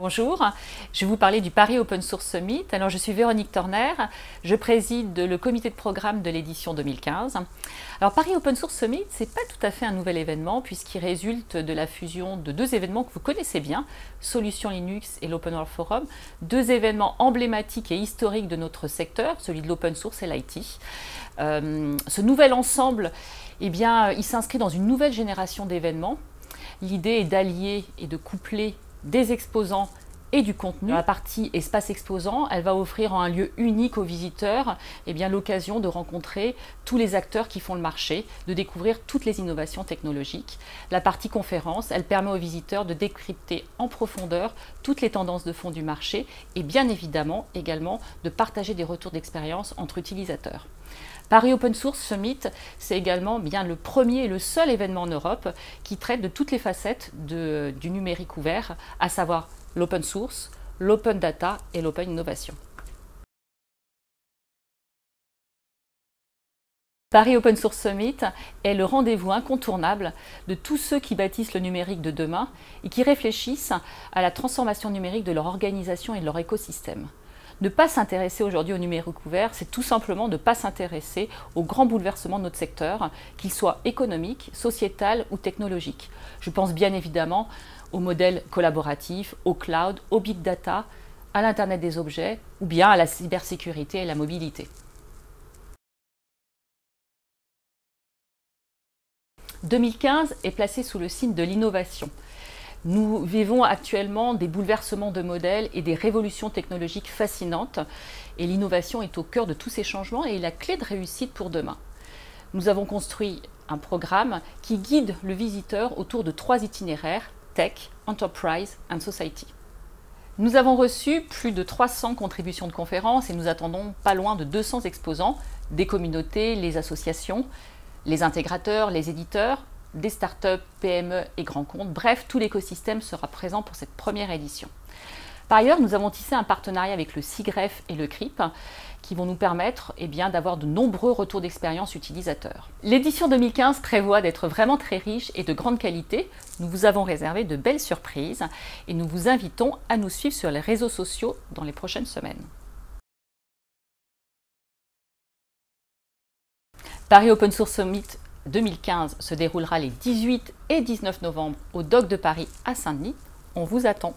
Bonjour, je vais vous parler du Paris Open Source Summit. Alors je suis Véronique Torner, je préside le comité de programme de l'édition 2015. Alors Paris Open Source Summit, c'est pas tout à fait un nouvel événement puisqu'il résulte de la fusion de deux événements que vous connaissez bien, Solution Linux et l'Open World Forum, deux événements emblématiques et historiques de notre secteur, celui de l'open source et l'IT. Euh, ce nouvel ensemble, eh bien, il s'inscrit dans une nouvelle génération d'événements. L'idée est d'allier et de coupler des exposants et du contenu. La partie espace exposant, elle va offrir en un lieu unique aux visiteurs eh l'occasion de rencontrer tous les acteurs qui font le marché, de découvrir toutes les innovations technologiques. La partie conférence, elle permet aux visiteurs de décrypter en profondeur toutes les tendances de fond du marché et bien évidemment également de partager des retours d'expérience entre utilisateurs. Paris Open Source Summit, c'est également bien le premier et le seul événement en Europe qui traite de toutes les facettes du numérique ouvert, à savoir l'open source, l'open data et l'open innovation. Paris Open Source Summit est le rendez-vous incontournable de tous ceux qui bâtissent le numérique de demain et qui réfléchissent à la transformation numérique de leur organisation et de leur écosystème. Ne pas s'intéresser aujourd'hui au numérique ouvert, c'est tout simplement ne pas s'intéresser aux grands bouleversements de notre secteur, qu'ils soient économiques, sociétal ou technologiques. Je pense bien évidemment au modèle collaboratif, au cloud, au big data, à l'Internet des objets ou bien à la cybersécurité et la mobilité. 2015 est placé sous le signe de l'innovation. Nous vivons actuellement des bouleversements de modèles et des révolutions technologiques fascinantes et l'innovation est au cœur de tous ces changements et est la clé de réussite pour demain. Nous avons construit un programme qui guide le visiteur autour de trois itinéraires Tech, Enterprise and Society. Nous avons reçu plus de 300 contributions de conférences et nous attendons pas loin de 200 exposants des communautés, les associations, les intégrateurs, les éditeurs, des startups, PME et grands comptes. Bref, tout l'écosystème sera présent pour cette première édition. Par ailleurs, nous avons tissé un partenariat avec le SIGREF et le CRIP qui vont nous permettre eh d'avoir de nombreux retours d'expérience utilisateurs. L'édition 2015 prévoit d'être vraiment très riche et de grande qualité. Nous vous avons réservé de belles surprises et nous vous invitons à nous suivre sur les réseaux sociaux dans les prochaines semaines. Paris Open Source Summit 2015 se déroulera les 18 et 19 novembre au Doc de Paris à Saint-Denis. On vous attend.